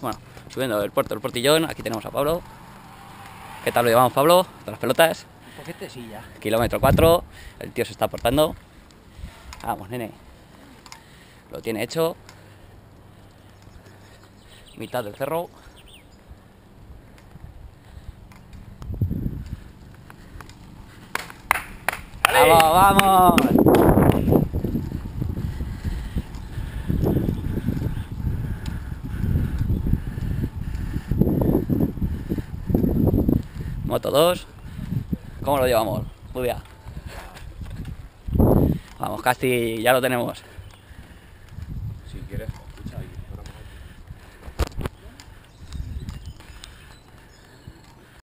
Bueno, subiendo del puerto del Portillón, aquí tenemos a Pablo. ¿Qué tal lo llevamos, Pablo? Con las pelotas. Un poquete sí ya. Kilómetro 4, el tío se está aportando. Vamos, nene. Lo tiene hecho. Mitad del cerro. ¡Vamos, vamos! Moto 2. ¿Cómo lo llevamos? Julia. Vamos, casi ya lo tenemos. Si quieres